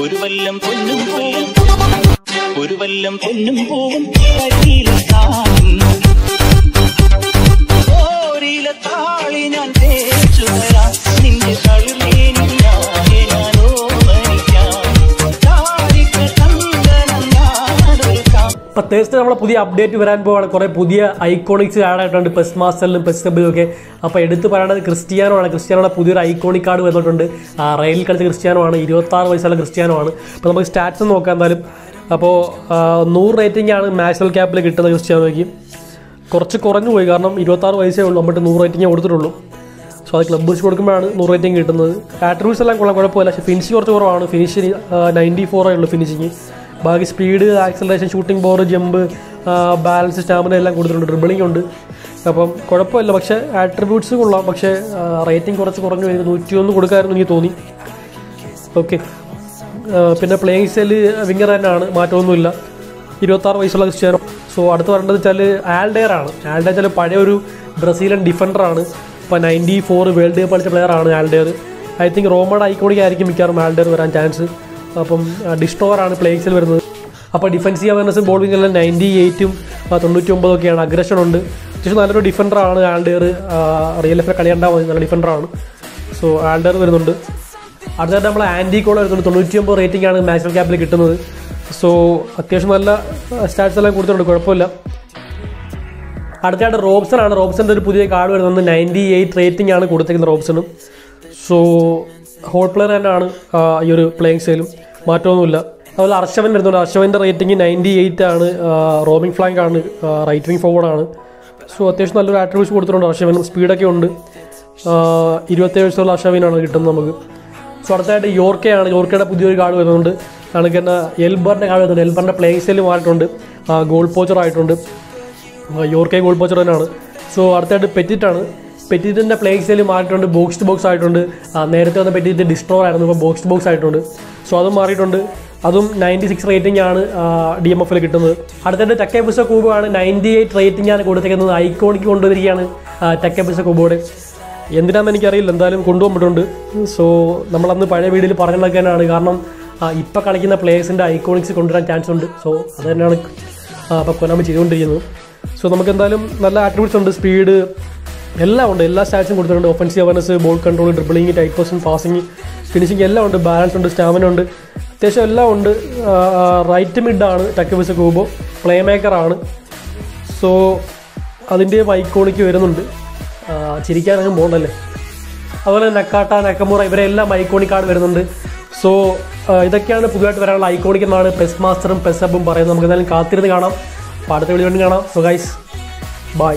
ഒരു വല്ലം പൊന്നും പൂവും ഒരു വല്ലം പൊന്നും പൂവും ഓരില അപ്പോൾ തേഴ്സ്ഡേ നമ്മളെ പുതിയ അപ്ഡേറ്റ് വരാൻ പോവാണ്. കുറേ പുതിയ ഐക്കോണിക്സ് ആഡ് ആയിട്ടുണ്ട് പെസ് മാസ്റ്ററിലും പെസ് കബിലും ഒക്കെ. അപ്പോൾ എടുത്തു പറയേണ്ടത് ക്രിസ്ത്യാനോ ആണ് ക്രിസ്ത്യാനോടെ പുതിയൊരു ഐക്കോണിക് കാർഡ് വന്നിട്ടുണ്ട്. റെയിൽ കളിച്ച ക്രിസ്ത്യാനോ ആണ് ഇരുപത്താറ് വയസ്സുള്ള ക്രിസ്ത്യാനോ ആണ് അപ്പോൾ നമുക്ക് സ്റ്റാറ്റ്സ് നോക്കാം എന്തായാലും. അപ്പോൾ നൂറ് റേറ്റിംഗ് ആണ് നാഷണൽ ക്യാപ്പിൽ കിട്ടുന്നത് ക്രിസ്ത്യാനോയ്ക്ക്. കുറച്ച് കുറഞ്ഞു പോയി. കാരണം ഇരുപത്താറ് വയസ്സേ ഉള്ളൂ. നമ്മൾക്ക് നൂറ് റേറ്റിംഗ് കൊടുത്തിട്ടുള്ളൂ. സോ അത് ക്ലബ് വെച്ച് കൊടുക്കുമ്പോഴാണ് നൂറ് റേറ്റിംഗ് കിട്ടുന്നത്. ആട്രിബ്യൂട്ട്സ് എല്ലാം കുഴപ്പമില്ല. പക്ഷേ ഫിനിഷ് കുറച്ച് കുറവാണ്. ഫിനിഷിന് നയന്റി ഫോറേ ഉള്ളൂ ഫിനിഷിങ് ബാക്കി സ്പീഡ് ആക്സലറേഷൻ ഷൂട്ടിംഗ് ബോർ ജമ്പ് ബാലൻസ് സ്റ്റാമിന എല്ലാം കൊടുത്തിട്ടുണ്ട് ഡ്രിബിളിംഗ് ഉണ്ട്. അപ്പം കുഴപ്പമില്ല. പക്ഷേ ആട്രിബ്യൂട്ട്സ് കൊള്ളാം. പക്ഷേ റേറ്റിംഗ് കുറച്ച് കുറഞ്ഞു എനിക്ക് നൂറ്റിയൊന്ന് കൊടുക്കാമായിരുന്നു എനിക്ക് തോന്നി. ഓക്കെ പിന്നെ പ്ലേയിങ് സ്റ്റൈൽ വിങ്ങർ തന്നെയാണ്. മാറ്റമൊന്നുമില്ല. ഇരുപത്താറ് വയസ്സുള്ള ക്രിസ്ത്യാനോ. സോ അടുത്ത് പറയേണ്ടത് വെച്ചാൽ ആൽഡെയർ ആണ്. ആൽഡെയർ വെച്ചാൽ പഴയ ഒരു ബ്രസീലിയൻ ഡിഫൻഡറാണ് ഇപ്പോൾ നയന്റി ഫോർ വേൾഡ് കപ്പ് കളിച്ച പ്ലെയറാണ് ആൽഡെയർ. ഐ തിങ്ക് റോമഡ് ഐക്കോണിക് ആയിരിക്കും മിക്കവാറും ആൽഡെയർ വരാൻ ചാൻസ് അപ്പം ആണ് പ്ലേയിങ്സിൽ വരുന്നത്. അപ്പോൾ ഡിഫൻസീവ് അവേർനെസ്സും ബോളിംഗ് എല്ലാം നയന്റി എയ്റ്റും തൊണ്ണൂറ്റി ഒമ്പതൊക്കെയാണ് അഗ്രഷൻ ഉണ്ട്. അത്യാവശ്യം നല്ലൊരു ഡിഫൻഡറാണ് ആൽഡെയർ റിയൽ ലൈഫിൽ കളി കണ്ടാൽ മതി. നല്ല ഡിഫൻഡറാണ് സോ ആൽഡെയർ വരുന്നുണ്ട്. അടുത്തായിട്ട് നമ്മൾ ആന്റി കോൾ വരുന്നുണ്ട്. തൊണ്ണൂറ്റി ഒമ്പത് റേറ്റിംഗ് ആണ് നാഷണൽ ക്യാപ്പിൽ കിട്ടുന്നത്. സോ അത്യാവശ്യം നല്ല സ്റ്റാറ്റ്സ് എല്ലാം കൊടുത്തിട്ടുണ്ട്. കുഴപ്പമില്ല. അടുത്തായിട്ട് റോബ്സൺ ആണ്. റോബ്സന്റെ ഒരു പുതിയ കാർഡ് വരുന്നത് നയന്റി എയ്റ്റ് റേറ്റിംഗ് ആണ് കൊടുത്തിരിക്കുന്നത് റോബ്സണും സോ ഹോൾ പ്ലെയർ തന്നെയാണ് ഈ ഒരു പ്ലേയിങ് സ്റ്റൈലും മാറ്റമൊന്നുമില്ല. അതുപോലെ അർഷവൻ വരുന്നുണ്ട്. അർഷവന്റെ റേറ്റിംഗ് നയന്റി എയ്റ്റ് ആണ് റോമിംഗ് ഫ്ലാങ്ക് ആണ്. റൈറ്റ് വിങ് ഫോർവേഡ് ആണ്. സോ അത്യാവശ്യം നല്ലൊരു ആട്രിബ്യൂട്ട്സ് കൊടുത്തിട്ടുണ്ട് അർഷവനും സ്പീഡൊക്കെ ഉണ്ട്. ഇരുപത്തേഴ് വയസ്സുള്ള അർഷവിനാണ് കിട്ടുന്നത് നമുക്ക്. സോ അടുത്തായിട്ട് യോർക്കയാണ്. യോർക്കയുടെ പുതിയൊരു കാർഡ് വരുന്നുണ്ട്. കണക്ക് തന്നെ എൽബറിന്റെ കാർഡ് വരുന്നുണ്ട്. എൽബറിന്റെ പ്ലേ സ്റ്റൈൽ മാറിയിട്ടുണ്ട്. ഗോൾ പോച്ചർ ആയിട്ടുണ്ട്. യോർക്കെ ഗോൾ പോച്ചർ തന്നെയാണ്. സോ അടുത്തായിട്ട് പെറ്റിറ്റാണ് പെറ്റിറ്റിന്റെ പ്ലേ സ്റ്റൈൽ മാറിയിട്ടുണ്ട്. ബോക്സ് ടു ബോക്സ് ആയിട്ടുണ്ട് നേരത്തെ വന്ന പെറ്റിറ്റ് ഡിസ്ട്രോ ആയിരുന്നു. ഇപ്പോൾ ബോക്സ് ടു ബോക്സ് ആയിട്ടുണ്ട്. സോ അതും മാറിയിട്ടുണ്ട്. അതും നയന്റി സിക്സ് റേറ്റിംഗ് ആണ് ഡി എം എഫിൽ കിട്ടുന്നത്. അടുത്തായിട്ട് ടെക്കേ പിസ കൂബാണ് നയന്റി എയ്റ്റ് റേറ്റിംഗ് ആണ് കൊടുത്തിരിക്കുന്നത് ഐക്കോണിക്ക് കൊണ്ടുവരികയാണ് ടെക്കേ പിസ കൂബോടെ. എന്തിനാണെന്ന് എനിക്കറിയില്ല. എന്തായാലും കൊണ്ടുപോകുമ്പോട്ടുണ്ട് സോ നമ്മളന്ന് പഴയ വീഡിയോയിൽ പറഞ്ഞിടക്കാനാണ് കാരണം ഇപ്പം കളിക്കുന്ന പ്ലേയേഴ്സിന്റെ ഐക്കോണിക്സ് കൊണ്ടുവരാൻ ചാൻസ് ഉണ്ട്. സോ അത് തന്നെയാണ് ഇപ്പോൾ കൊനാമി ചെയ്തുകൊണ്ടിരിക്കുന്നത്. സോ നമുക്ക് എന്തായാലും നല്ല ആട്രിബ്യൂട്ട്സ് ഉണ്ട്. സ്പീഡ് എല്ലാം ഉണ്ട്. എല്ലാ സ്റ്റാറ്റ്സും കൊടുത്തിട്ടുണ്ട്. Offensive awareness ball control dribbling tight person passing finishing എല്ലാം ഉണ്ട്. ബാലൻസ് ഉണ്ട് സ്റ്റാമിന ഉണ്ട്. അത്യാവശ്യം എല്ലാം ഉണ്ട്. റൈറ്റ് മിഡാണ് ടക്കബിസ് കൂബോ പ്ലേ മേക്കറാണ് സോ അതിന്റെ ഐക്കോണിക്ക് വരുന്നുണ്ട്. ചിരിക്കാനങ്ങ് പോകണ്ടല്ലേ അതുപോലെ നക്കാട്ട നക്കമുറ ഇവരെല്ലാം ഐക്കോണിക്കാണ് വരുന്നുണ്ട്. സോ ഇതൊക്കെയാണ് പുതുതായിട്ട് വരാനുള്ള ഐക്കോണിക് എന്നാണ് പ്രസ് മാസ്റ്ററും പെസ് അബും പറയുന്നത്. നമുക്ക് എന്തായാലും കാത്തിരുന്ന് കാണാം. അടുത്ത വീഡിയോ കാണാം. So guys bye